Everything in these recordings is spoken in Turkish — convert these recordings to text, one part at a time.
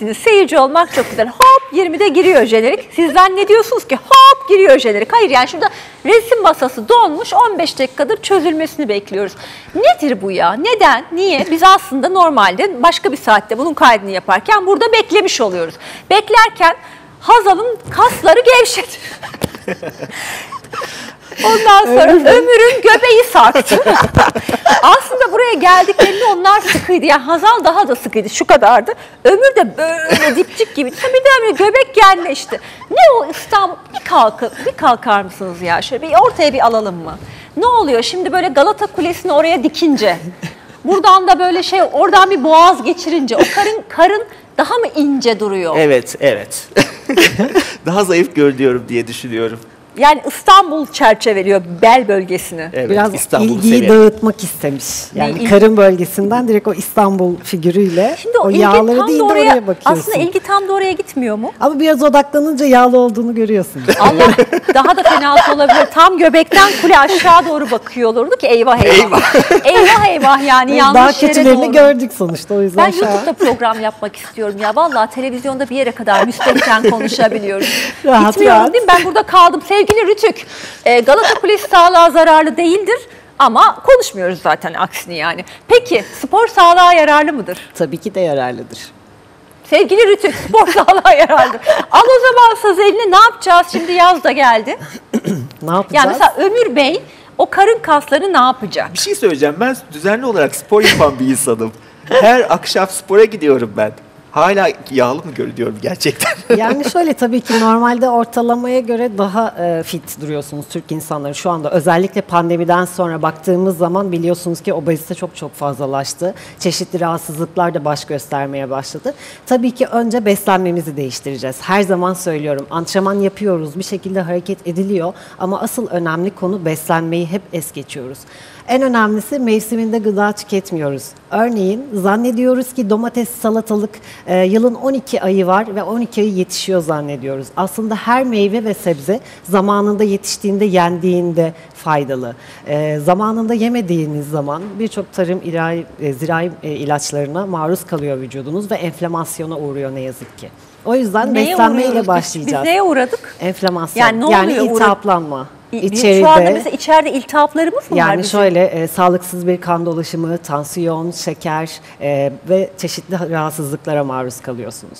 26 sizsiniz. Seyirci olmak çok güzel. Hop 20'de giriyor jenerik. Siz zannediyorsunuz ki hop giriyor jenerik. Hayır yani şurada resim masası donmuş 15 dakikadır çözülmesini bekliyoruz. Nedir bu ya? Neden? Niye? Biz aslında normalde başka bir saatte bunun kaydını yaparken burada beklemiş oluyoruz. Beklerken Hazal'ın kasları gevşedi. Ondan sonra Ömür'ün göbeği sarktı. Aslında buraya geldiklerinde onlar sıkıydı. Yani Hazal daha da sıkıydı. Şu kadardı. Ömür de böyle dipçik gibi. Tabii bir de göbek yerleşti. Ne o İstanbul? Bir, kalkı, bir kalkar mısınız ya? Şöyle bir ortaya bir alalım mı? Ne oluyor şimdi böyle Galata Kulesi'ni oraya dikince? Buradan da böyle şey oradan bir boğaz geçirince o karın karın daha mı ince duruyor? Evet, evet. Daha zayıf görünüyorum diye düşünüyorum. Yani İstanbul çerçeveliyor bel bölgesini. Evet, Biraz İstanbul'u ilgiyi severim. dağıtmak istemiş. Yani il- karın bölgesinden direkt o İstanbul figürüyle Şimdi o, o ilgi yağları tam değil de oraya, oraya bakıyorsun. aslında ilgi tam da oraya gitmiyor mu? Ama biraz odaklanınca yağlı olduğunu görüyorsun. Allah daha da fenası olabilir. Tam göbekten kule aşağı doğru bakıyor olurdu ki eyvah eyvah. eyvah eyvah yani yanlış Daha yere kötülerini doğru. gördük sonuçta o yüzden Ben an YouTube'da program yapmak istiyorum ya. Vallahi televizyonda bir yere kadar müstehcen konuşabiliyoruz. Rahat, Gitmiyorum rahat. değil mi? Ben burada kaldım. Sevgili Rütük, e, Galata Kulesi sağlığa zararlı değildir. Ama konuşmuyoruz zaten aksini yani. Peki spor sağlığa yararlı mıdır? tabii ki de yararlıdır. Sevgili Rütük spor sağlığa yararlı. Al o zaman saz eline ne yapacağız? Şimdi yaz da geldi. Ne yapacağız? Yani mesela Ömür Bey o karın kasları ne yapacak? Bir şey söyleyeceğim. Ben düzenli olarak spor yapan bir insanım. Her akşam spora gidiyorum ben. Hala yağlı mı görünüyorum gerçekten? Yani şöyle tabii ki normalde ortalamaya göre daha e, fit duruyorsunuz Türk insanları şu anda. Özellikle pandemiden sonra baktığımız zaman biliyorsunuz ki obezite çok çok fazlalaştı. Çeşitli rahatsızlıklar da baş göstermeye başladı. Tabii ki önce beslenmemizi değiştireceğiz. Her zaman söylüyorum antrenman yapıyoruz bir şekilde hareket ediliyor ama asıl önemli konu beslenmeyi hep es geçiyoruz. En önemlisi mevsiminde gıda tüketmiyoruz. Örneğin zannediyoruz ki domates, salatalık e, yılın 12 ayı var ve 12 ayı yetişiyor zannediyoruz. Aslında her meyve ve sebze zamanında yetiştiğinde, yendiğinde faydalı. E, zamanında yemediğiniz zaman birçok tarım ilahi, e, zirai e, ilaçlarına maruz kalıyor vücudunuz ve enflamasyona uğruyor ne yazık ki. O yüzden Neye beslenmeyle başlayacağız. Biz neye uğradık? Enflamasyon. Yani ne yani oluyor? iltihaplanma. İ- İçeride, Şu anda mesela içeride iltihaplarımız mı var? yani şöyle e, sağlıksız bir kan dolaşımı, tansiyon, şeker e, ve çeşitli rahatsızlıklara maruz kalıyorsunuz.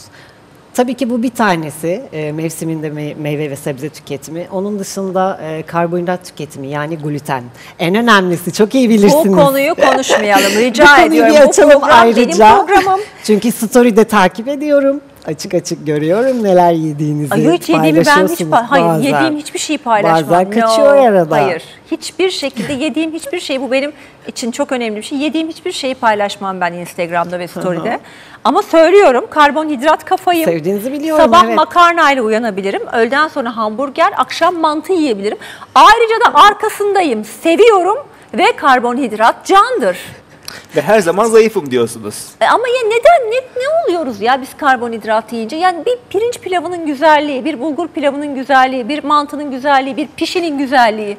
Tabii ki bu bir tanesi e, mevsiminde me- meyve ve sebze tüketimi. Onun dışında e, karbonhidrat tüketimi yani gluten. En önemlisi çok iyi bilirsiniz. Bu konuyu konuşmayalım. Bu Rica konuyu ediyorum. bir Bu açalım program ayrıca. benim programım. Çünkü story'de takip ediyorum. Açık açık görüyorum neler yediğinizi Ay hiç yediğimi ben hiç hayır bazen. yediğim hiçbir şeyi paylaşmam. Bazen kaçıyor No, arada. Hayır. Hiçbir şekilde yediğim hiçbir şey bu benim için çok önemli bir şey. Yediğim hiçbir şeyi paylaşmam ben Instagram'da ve story'de. Ama söylüyorum karbonhidrat kafayım. Sevdiğinizi biliyorum, Sabah evet. makarnayla uyanabilirim. Öğleden sonra hamburger, akşam mantı yiyebilirim. Ayrıca da arkasındayım. Seviyorum ve karbonhidrat candır. Ve her zaman zayıfım diyorsunuz. E ama ya neden ne, ne oluyoruz ya biz karbonhidrat yiyince? Yani bir pirinç pilavının güzelliği, bir bulgur pilavının güzelliği, bir mantının güzelliği, bir pişinin güzelliği.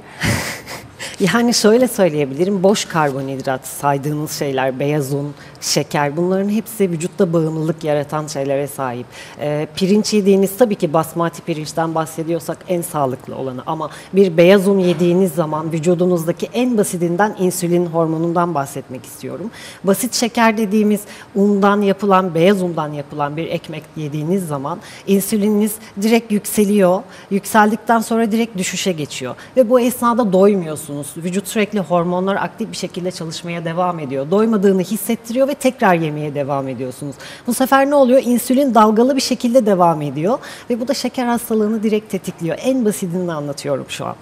Yani şöyle söyleyebilirim, boş karbonhidrat saydığınız şeyler, beyaz un, şeker bunların hepsi vücutta bağımlılık yaratan şeylere sahip. Ee, pirinç yediğiniz tabii ki basmati pirinçten bahsediyorsak en sağlıklı olanı ama bir beyaz un yediğiniz zaman vücudunuzdaki en basitinden insülin hormonundan bahsetmek istiyorum. Basit şeker dediğimiz undan yapılan, beyaz undan yapılan bir ekmek yediğiniz zaman insülininiz direkt yükseliyor. Yükseldikten sonra direkt düşüşe geçiyor ve bu esnada doymuyorsunuz. Vücut sürekli hormonlar aktif bir şekilde çalışmaya devam ediyor. Doymadığını hissettiriyor ve tekrar yemeye devam ediyorsunuz. Bu sefer ne oluyor? İnsülin dalgalı bir şekilde devam ediyor ve bu da şeker hastalığını direkt tetikliyor. En basitini anlatıyorum şu an.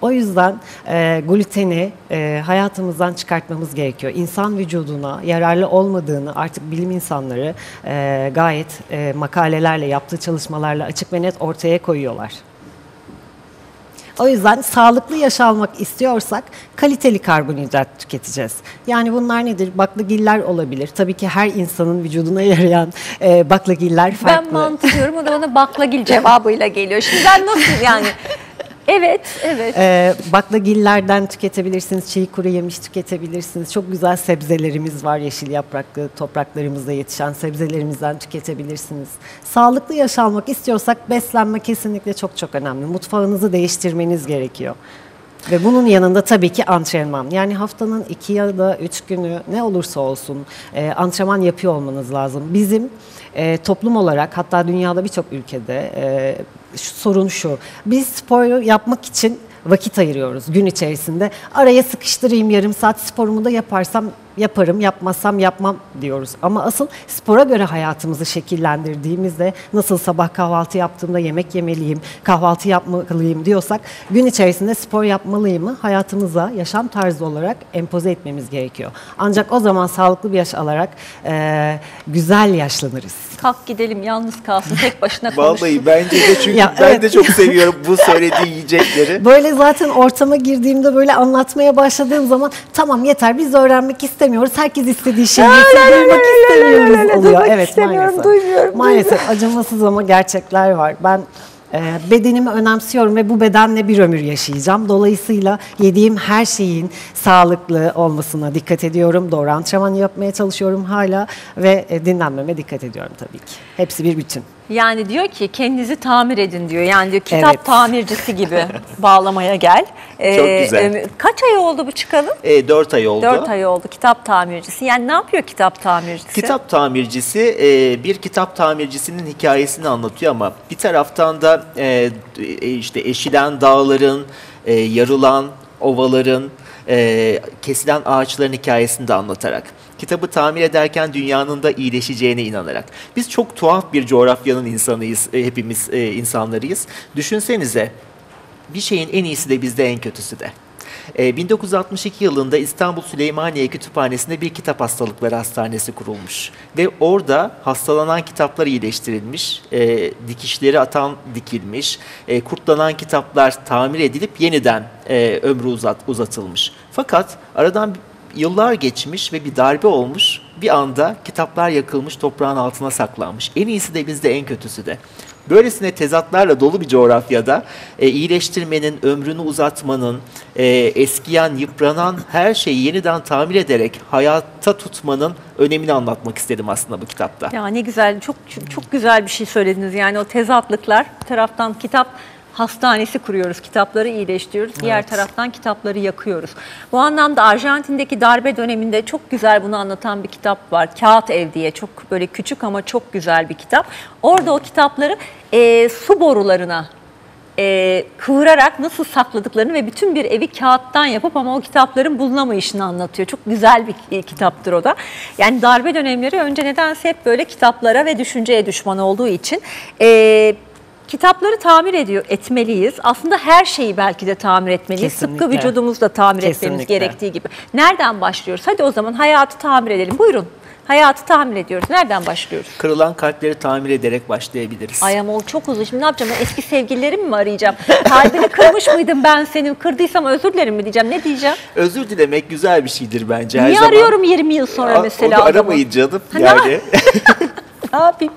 O yüzden e, gluteni e, hayatımızdan çıkartmamız gerekiyor. İnsan vücuduna yararlı olmadığını artık bilim insanları e, gayet e, makalelerle, yaptığı çalışmalarla açık ve net ortaya koyuyorlar. O yüzden sağlıklı yaş almak istiyorsak kaliteli karbonhidrat tüketeceğiz. Yani bunlar nedir? Baklagiller olabilir. Tabii ki her insanın vücuduna yarayan e, baklagiller farklı. Ben mantı diyorum o da bana baklagil cevabıyla geliyor. Şimdi ben nasıl yani Evet, evet. Ee, baklagillerden tüketebilirsiniz, çiğ kuru yemiş tüketebilirsiniz. Çok güzel sebzelerimiz var, yeşil yapraklı topraklarımızda yetişen sebzelerimizden tüketebilirsiniz. Sağlıklı yaşamak istiyorsak beslenme kesinlikle çok çok önemli. Mutfağınızı değiştirmeniz gerekiyor. Ve bunun yanında tabii ki antrenman. Yani haftanın iki ya da üç günü ne olursa olsun e, antrenman yapıyor olmanız lazım. Bizim e, toplum olarak hatta dünyada birçok ülkede e, sorun şu. Biz spor yapmak için vakit ayırıyoruz gün içerisinde. Araya sıkıştırayım yarım saat sporumu da yaparsam yaparım, yapmazsam yapmam diyoruz. Ama asıl spora göre hayatımızı şekillendirdiğimizde nasıl sabah kahvaltı yaptığımda yemek yemeliyim, kahvaltı yapmalıyım diyorsak gün içerisinde spor yapmalıyımı hayatımıza yaşam tarzı olarak empoze etmemiz gerekiyor. Ancak o zaman sağlıklı bir yaş alarak e, güzel yaşlanırız. Kalk gidelim yalnız kalsın tek başına konuş. Vallahi bence de çünkü Ya, ben evet. de çok seviyorum bu söylediği yiyecekleri. Böyle zaten ortama girdiğimde böyle anlatmaya başladığım zaman tamam yeter biz öğrenmek istemiyoruz. Herkes istediği şeyi yesin, duymak istemiyoruz oluyor. Duymak Evet maalesef. duymuyorum, Maalesef acımasız ama gerçekler var. Ben e, bedenimi önemsiyorum ve bu bedenle bir ömür yaşayacağım. Dolayısıyla yediğim her şeyin sağlıklı olmasına dikkat ediyorum. Doğru antrenman yapmaya çalışıyorum hala ve e, dinlenmeme dikkat ediyorum tabii ki. Hepsi bir bütün. Yani diyor ki kendinizi tamir edin diyor. Yani diyor kitap Evet. tamircisi gibi bağlamaya gel. Ee, güzel. e, Kaç ay oldu bu çıkalı? E, 4 ay oldu. 4 ay oldu kitap tamircisi. Yani ne yapıyor kitap tamircisi? Kitap tamircisi e, bir kitap tamircisinin hikayesini anlatıyor ama bir taraftan da e, e, işte eşilen dağların, e, yarılan ovaların, e, kesilen ağaçların hikayesini de anlatarak. Kitabı tamir ederken dünyanın da iyileşeceğine inanarak. Biz çok tuhaf bir coğrafyanın insanıyız, e, hepimiz e, insanlarıyız. Düşünsenize bir şeyin en iyisi de bizde en kötüsü de. Ee, 1962 yılında İstanbul Süleymaniye Kütüphanesi'nde bir kitap hastalıkları hastanesi kurulmuş. Ve orada hastalanan kitaplar iyileştirilmiş, e, dikişleri atan dikilmiş, e, kurtlanan kitaplar tamir edilip yeniden e, ömrü uzat, uzatılmış. Fakat aradan yıllar geçmiş ve bir darbe olmuş. Bir anda kitaplar yakılmış, toprağın altına saklanmış. En iyisi de bizde en kötüsü de. Böylesine tezatlarla dolu bir coğrafyada e, iyileştirmenin, ömrünü uzatmanın, e, eskiyen, yıpranan her şeyi yeniden tamir ederek hayatta tutmanın önemini anlatmak istedim aslında bu kitapta. Ya ne güzel, çok çok, güzel bir şey söylediniz. Yani o tezatlıklar, taraftan kitap hastanesi kuruyoruz, kitapları iyileştiriyoruz. Diğer taraftan kitapları yakıyoruz. Bu anlamda Arjantin'deki darbe döneminde çok güzel bunu anlatan bir kitap var. Kağıt Ev diye çok böyle küçük ama çok güzel bir kitap. Orada o kitapları e, su borularına e, kıvırarak nasıl sakladıklarını ve bütün bir evi kağıttan yapıp ama o kitapların bulunamayışını anlatıyor. Çok güzel bir e, kitaptır o da. Yani darbe dönemleri önce nedense hep böyle kitaplara ve düşünceye düşman olduğu için e, kitapları tamir ediyor etmeliyiz. Aslında her şeyi belki de tamir etmeliyiz. Tıpkı Kesinlikle. vücudumuzu da tamir etmemiz Kesinlikle. gerektiği gibi. Nereden başlıyoruz? Hadi o zaman hayatı tamir edelim. Buyurun. Hayatı tamir ediyoruz. Nereden başlıyoruz? Kırılan kalpleri tamir ederek başlayabiliriz. Ay ama o çok uzun. Şimdi ne yapacağım? Ben eski sevgililerimi mi arayacağım? Kalbini kırmış mıydım ben senin? Kırdıysam özür dilerim mi diyeceğim? Ne diyeceğim? Özür dilemek güzel bir şeydir bence her Niye zaman. arıyorum 20 yıl sonra Aa, mesela Onu adamı? aramayın canım. Ha, ne- Yani Ne yapayım?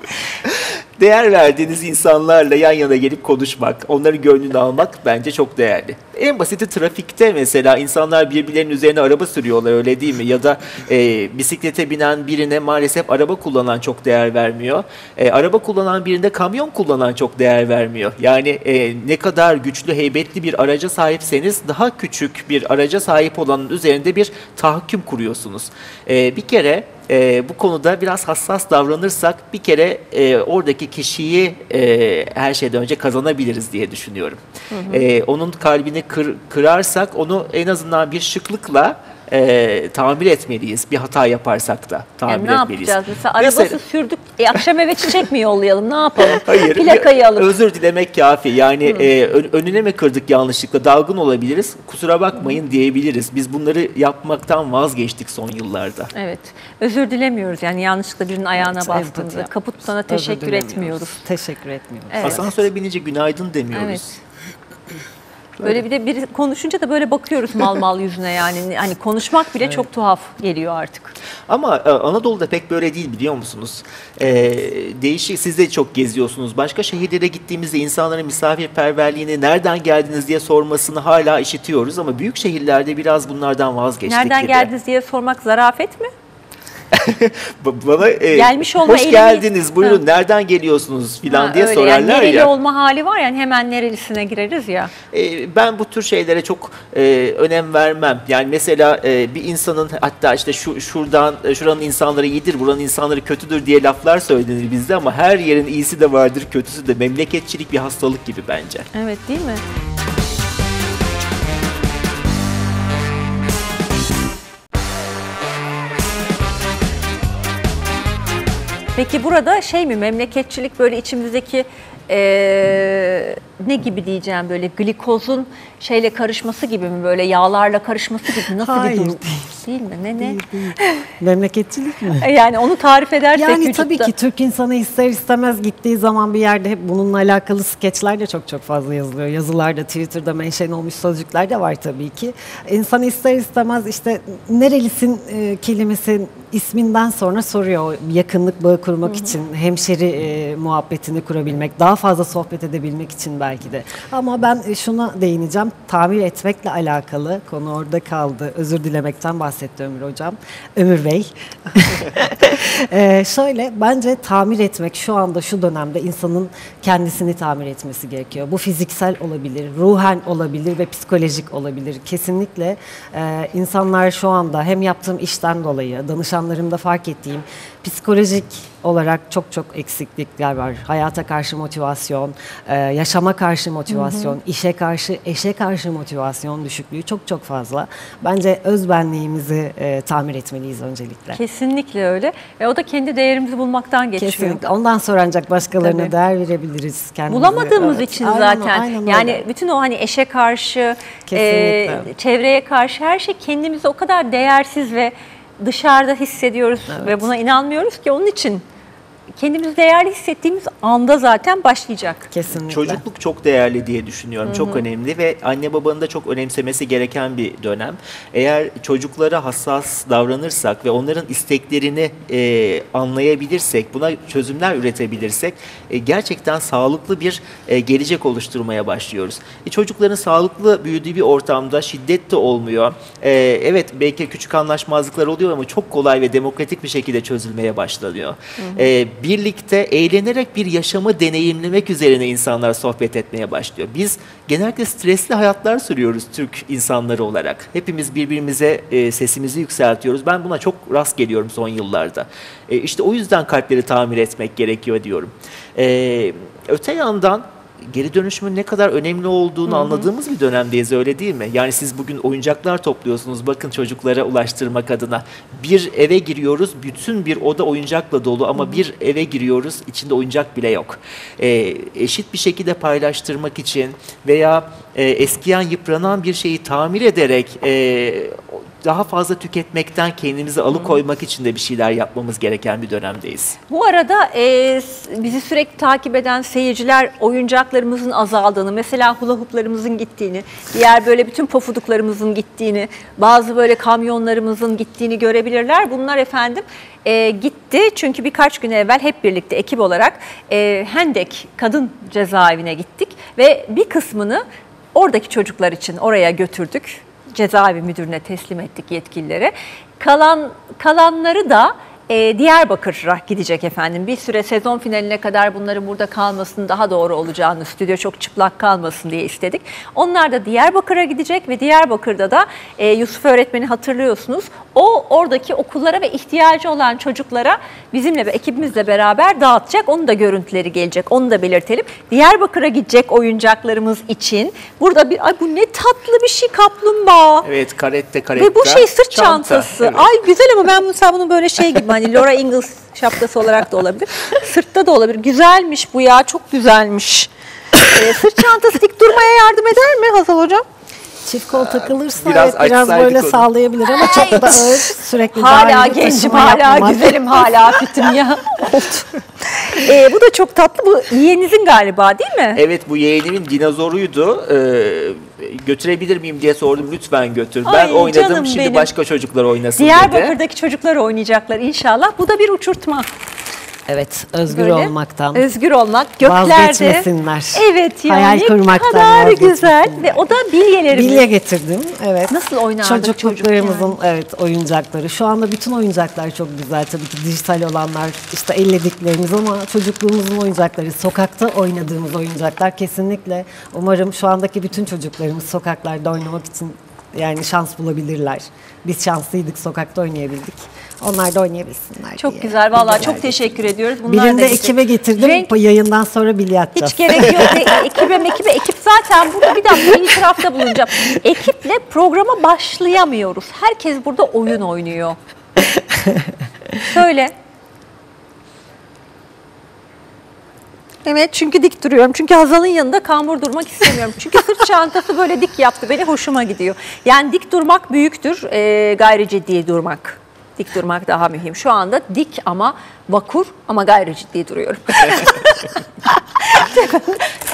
değer verdiğiniz insanlarla yan yana gelip konuşmak, onların gönlünü almak bence çok değerli. En basiti trafikte mesela insanlar birbirlerinin üzerine araba sürüyorlar öyle değil mi? Ya da e, bisiklete binen birine maalesef araba kullanan çok değer vermiyor. E, araba kullanan birinde kamyon kullanan çok değer vermiyor. Yani e, ne kadar güçlü, heybetli bir araca sahipseniz daha küçük bir araca sahip olanın üzerinde bir tahakküm kuruyorsunuz. E, bir kere e, bu konuda biraz hassas davranırsak bir kere e, oradaki kişiyi e, her şeyden önce kazanabiliriz diye düşünüyorum. E, onun kalbini kır- kırarsak onu en azından bir şıklıkla e, tamir etmeliyiz. Bir hata yaparsak da tamir Yani ne etmeliyiz. yapacağız? Mesela arabası Mesela- sürdük. E, akşam eve çiçek mi yollayalım? Ne yapalım? Hayır, Plakayı alıp. özür dilemek kafi. Yani e, ön- önüne mi kırdık yanlışlıkla, dalgın olabiliriz, kusura bakmayın diyebiliriz. Biz bunları yapmaktan vazgeçtik son yıllarda. Evet. Özür dilemiyoruz. Yani yanlışlıkla birinin ayağına Evet, bastığımızda. empati. Kaput sana Özür teşekkür etmiyoruz. Teşekkür etmiyoruz. Evet. Asansöre binince günaydın demiyoruz. Evet. Böyle bir de biri konuşunca da böyle bakıyoruz mal mal yüzüne yani. Hani konuşmak bile çok tuhaf geliyor artık. Ama e, Anadolu'da pek böyle değil biliyor musunuz? Ee, değişik, siz de çok geziyorsunuz. Başka şehirlere gittiğimizde insanların misafirperverliğini, nereden geldiniz diye sormasını hala işitiyoruz. Ama büyük şehirlerde biraz bunlardan vazgeçtik Nereden gibi. geldiniz diye sormak zarafet mi? Ba- Bana e, Gelmiş olma hoş eğilimi- geldiniz buyurun Ha. nereden geliyorsunuz filan Ha, diye öyle sorarlar yani nereli ya. olma hali var yani hemen nerelisine gireriz ya. E, ben bu tür şeylere çok e, önem vermem. Yani mesela e, bir insanın hatta işte şu şuradan e, şuranın insanları iyidir, buranın insanları kötüdür diye laflar söylenir bizde ama her yerin iyisi de vardır, kötüsü de. Memleketçilik bir hastalık gibi bence. Evet değil mi? Peki burada şey mi memleketçilik böyle içimizdeki eee, ne gibi diyeceğim böyle glikozun şeyle karışması gibi mi böyle yağlarla karışması gibi nasıl Hayır, bir durum? değil. Değil mi? Ne ne? Memleketçilik mi? Yani onu tarif edersek Yani vücutta. tabii ki Türk insanı ister istemez gittiği zaman bir yerde hep bununla alakalı skeçler de çok çok fazla yazılıyor. Yazılarda, Twitter'da mention olmuş sözcükler de var tabii ki. İnsan ister istemez işte nerelisin e, kelimesi isminden sonra soruyor. Yakınlık bağı kurmak için, hemşeri e, muhabbetini kurabilmek, daha fazla sohbet edebilmek için belki de. Ama ben e, şuna değineceğim. Tamir etmekle alakalı konu orada kaldı. Özür dilemekten bahsetti Ömür Hocam. Ömür Bey. Ee, şöyle bence tamir etmek şu anda şu dönemde insanın kendisini tamir etmesi gerekiyor. Bu fiziksel olabilir, ruhen olabilir ve psikolojik olabilir. Kesinlikle e, insanlar şu anda hem yaptığım işten dolayı danışanlarımda fark ettiğim psikolojik olarak çok çok eksiklikler var. Hayata karşı motivasyon, e, yaşama karşı motivasyon, işe karşı, eşe karşı motivasyon düşüklüğü çok çok fazla. Bence özbenliğimizi e, tamir etmeliyiz öncelikle. Kesinlikle öyle. Ve o da kendi değerimizi bulmaktan geçiyor. Kesinlikle. Ondan sonra ancak başkalarına Tabii. değer verebiliriz kendimize. Bulamadığımız Evet. için Aynen, zaten aynen öyle. yani bütün o hani eşe karşı, e, çevreye karşı her şey kendimizi o kadar değersiz ve dışarıda hissediyoruz ve buna inanmıyoruz ki onun için kendimizi değerli hissettiğimiz anda zaten başlayacak. Kesinlikle. Çocukluk çok değerli diye düşünüyorum. Çok önemli ve anne babanın da çok önemsemesi gereken bir dönem. Eğer çocuklara hassas davranırsak ve onların isteklerini e, anlayabilirsek, buna çözümler üretebilirsek e, gerçekten sağlıklı bir e, gelecek oluşturmaya başlıyoruz. E, çocukların sağlıklı büyüdüğü bir ortamda şiddet de olmuyor. E, evet belki küçük anlaşmazlıklar oluyor ama çok kolay ve demokratik bir şekilde çözülmeye başlanıyor. E, birlikte eğlenerek bir yaşamı deneyimlemek üzerine insanlar sohbet etmeye başlıyor. Biz genellikle stresli hayatlar sürüyoruz Türk insanları olarak. Hepimiz birbirimize e, sesimizi yükseltiyoruz. Ben buna çok rast geliyorum son yıllarda. E, işte o yüzden kalpleri tamir etmek gerekiyor diyorum. E, öte yandan geri dönüşümün ne kadar önemli olduğunu anladığımız bir dönemdeyiz öyle değil mi? Yani siz bugün oyuncaklar topluyorsunuz bakın çocuklara ulaştırmak adına. Bir eve giriyoruz bütün bir oda oyuncakla dolu ama bir eve giriyoruz içinde oyuncak bile yok. Ee, eşit bir şekilde paylaştırmak için veya e, eskiyen yıpranan bir şeyi tamir ederek e, daha fazla tüketmekten kendimizi alıkoymak için de bir şeyler yapmamız gereken bir dönemdeyiz. Bu arada e, bizi sürekli takip eden seyirciler oyuncaklarımızın azaldığını, mesela hula hooplarımızın gittiğini, diğer böyle bütün pofuduklarımızın gittiğini, bazı böyle kamyonlarımızın gittiğini görebilirler. Bunlar efendim e, gitti çünkü birkaç gün evvel hep birlikte ekip olarak e, Hendek kadın cezaevine gittik ve bir kısmını oradaki çocuklar için oraya götürdük. Cezaevi müdürüne teslim ettik yetkililere. Kalan kalanları da e, Diyarbakır'a gidecek efendim. Bir süre sezon finaline kadar bunların burada kalmasının daha doğru olacağını, stüdyo çok çıplak kalmasın diye istedik. Onlar da Diyarbakır'a gidecek ve Diyarbakır'da da e, Yusuf öğretmeni hatırlıyorsunuz. O oradaki okullara ve ihtiyacı olan çocuklara bizimle ve ekibimizle beraber dağıtacak. Onun da görüntüleri gelecek. Onu da belirtelim. Diyarbakır'a gidecek oyuncaklarımız için burada bir ay bu ne tatlı bir şey kaplumbağa. Evet karette karette. Ve bu şey sırt çanta. çantası. Evet. Ay güzel ama ben bunu böyle şey gibi hani Laura Ingalls şapkası olarak da olabilir. Sırtta da olabilir. Güzelmiş bu ya çok güzelmiş. Ee, sırt çantası dik durmaya yardım eder mi Hazal Hocam? Çift kol takılırsa biraz evet, biraz böyle onu. sağlayabilir ama çok da ağır sürekli Hala taşıma hala yapmamak. güzelim, hala fitim ya. Ee, bu da çok tatlı. Bu yeğeninizin galiba değil mi? Evet bu yeğenimin dinozoruydu. Ee, götürebilir miyim diye sordum. Lütfen götür. Ay, ben oynadım. Şimdi benim. başka çocuklar oynasın dedi. Diyarbakır'daki çocuklar oynayacaklar inşallah. Bu da bir uçurtma. Evet, özgür Böyle. olmaktan. Özgür olmak. Göklerde. Vazgeçmesinler. Evet ya Hayal kurmaktan kadar güzel. Ve o da bilyelerimiz. Bilye getirdim. Evet. Nasıl oynardık Çocukluklarımızın çocukken? evet oyuncakları. Şu anda bütün oyuncaklar çok güzel tabii ki dijital olanlar işte ellediklerimiz ama çocukluğumuzun oyuncakları, sokakta oynadığımız oyuncaklar kesinlikle umarım şu andaki bütün çocuklarımız sokaklarda oynamak için yani şans bulabilirler. Biz şanslıydık sokakta oynayabildik. Onlar da oynayabilsinler Çok diye. güzel. Vallahi çok teşekkür ediyoruz. Bunlar Birini da de bizi- ekibe getirdim. Renk- yayından sonra atacağız. Hiç gerek yok. E, ekibe mekibe ekip zaten burada bir dakika itirafta bulunacağım. Ekiple programa başlayamıyoruz. Herkes burada oyun oynuyor. Söyle. Evet çünkü dik duruyorum. Çünkü Hazal'ın yanında kambur durmak istemiyorum. Çünkü sırt çantası böyle dik yaptı. Beni hoşuma gidiyor. Yani dik durmak büyüktür. E, gayri ciddi durmak. Dik durmak daha mühim. Şu anda dik ama vakur ama gayri ciddi duruyorum.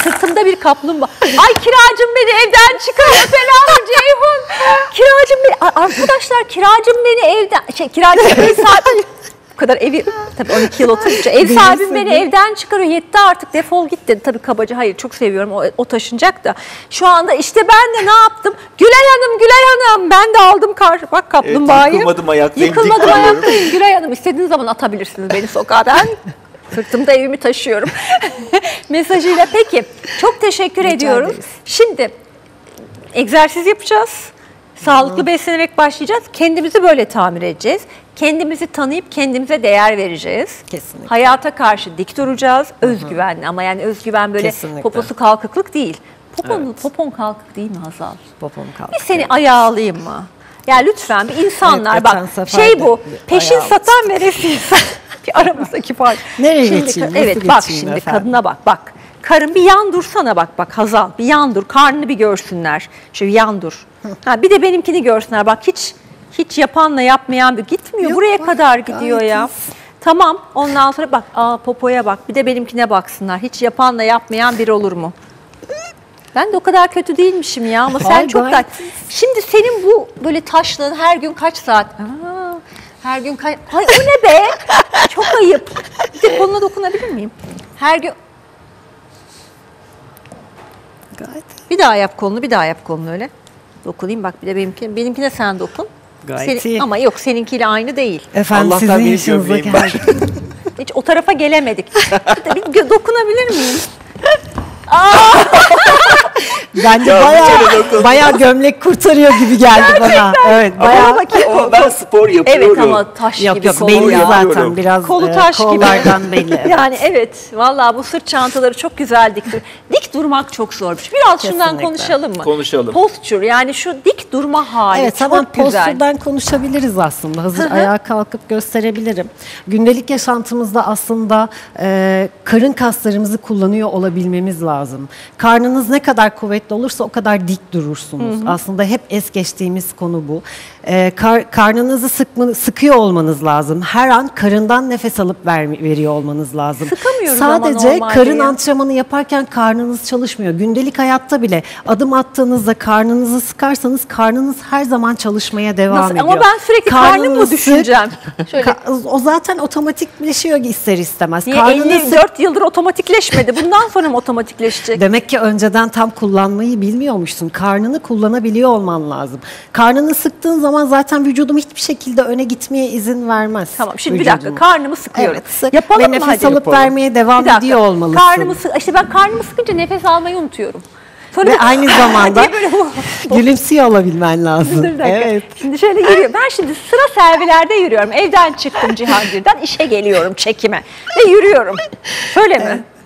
Sırtımda bir kaplumbağa. Ay kiracım beni evden çıkarıyor falan Ceyhun. Kiracım beni arkadaşlar kiracım beni evden şey kiracım ev sahibi bu kadar evi tabii 12 yıl oturunca ev sahibim beni evden çıkarıyor. Yetti artık defol git dedi. Tabii kabaca hayır çok seviyorum o, o taşınacak da. Şu anda işte ben de ne yaptım? Gülay Hanım Gülay Hanım ben de aldım kar bak kaplumbağayı. yıkılmadım ayaktayım, Yıkılmadım ayaktayım Gülay Hanım istediğiniz zaman atabilirsiniz beni sokağa ben. Sırtımda evimi taşıyorum. Mesajıyla peki. Çok teşekkür ediyoruz. ederiz. Şimdi egzersiz yapacağız. Sağlıklı beslenerek başlayacağız. Kendimizi böyle tamir edeceğiz. Kendimizi tanıyıp kendimize değer vereceğiz. Kesinlikle. Hayata karşı dik duracağız. Özgüvenli ama yani özgüven böyle Kesinlikle. poposu kalkıklık değil. Popon, Evet. popon kalkık değil mi Hazal? Popom kaldı. Bir seni ayağa alayım mı? Ya lütfen bir insanlar Evet, bak şey bu peşin satan ve bir aramızdaki fark. Nereye Şimdi geçeyim, nasıl Evet bak şimdi efendim? kadına bak bak. Karın bir yan dursana bak bak Hazal bir yan dur karnını bir görsünler. Şöyle yan dur. Ha, bir de benimkini görsünler bak hiç hiç yapanla yapmayan bir gitmiyor. Yok, Buraya bak, kadar gidiyor ya. iyisin. Tamam ondan sonra bak aa popoya bak bir de benimkine baksınlar. Hiç yapanla yapmayan bir olur mu? Ben de o kadar kötü değilmişim ya ama sen Hayır, çok gayet tat. Şimdi senin bu böyle taşlığın her gün kaç saat? Aa, her gün kaç? Ay o ne be? çok ayıp. Bir de koluna dokunabilir miyim? Her gün Gayet, bir daha yap kolunu, bir daha yap kolunu öyle. Dokunayım bak bir de benimki, benimkine sen dokun. Gayet Senin- iyi. Ama yok seninkiyle aynı değil. Efendim Allah'tan sizin her var. Hiç o tarafa gelemedik. Bir dokunabilir miyim? Bence Ya, bir kere bayağı, dokun. bayağı gömlek kurtarıyor gibi geldi bana. Evet bakayım. Ama ben spor yapıyorum. Evet ama taş Yok gibi yok kolu belli ya. zaten biraz Kolu e, taş gibi. kollardan belli. Yani evet vallahi bu sırt çantaları çok güzel dik dur. Dik durmak çok zormuş. Biraz şundan Kesinlikle. konuşalım mı? Konuşalım. Posture yani şu dik durma hali Evet çok tamam güzel. postürden konuşabiliriz aslında. Hazır ayağa kalkıp gösterebilirim. Gündelik yaşantımızda aslında e, karın kaslarımızı kullanıyor olabilmemiz lazım. Karnınız ne kadar kuvvetli olursa o kadar dik durursunuz. Aslında hep es geçtiğimiz konu bu. E, kar- karnınızı sıkma, sıkıyor olmanız lazım. Her an karından nefes alıp ver, veriyor olmanız lazım. Sıkamıyoruz ama Sadece normalde karın ya. antrenmanı yaparken karnınız çalışmıyor. Gündelik hayatta bile adım attığınızda karnınızı sıkarsanız karnınız her zaman çalışmaya devam Nasıl? ediyor. Ama ben sürekli karnım mı Karnınız sık- düşüneceğim? Şöyle. Ka- o zaten otomatikleşiyor ister istemez. Niye Karnınız sık- 54 yıldır otomatikleşmedi? Bundan sonra mı otomatikleşecek? Demek ki önceden tam kullanmayı bilmiyormuşsun. Karnını kullanabiliyor olman lazım. Karnını sıktığın zaman zaten vücudum hiçbir şekilde öne gitmeye izin vermez. Tamam şimdi bir vücudum. dakika karnımı sıkıyorum. Evet, sık Yapalım ve mı nefes hadi? alıp Yapalım. vermeye devam Bir dakika. ediyor olmalısın. Karnımı sık işte ben karnımı sıkınca nefes almayı unutuyorum. Sonra Ve aynı zamanda gülümsüyor olabilmen lazım. Bir. Evet. Şimdi şöyle yürüyorum. Ben şimdi sıra servilerde yürüyorum. Evden çıktım Cihangir'den. işe geliyorum çekime. Ve yürüyorum. Şöyle mi? sıra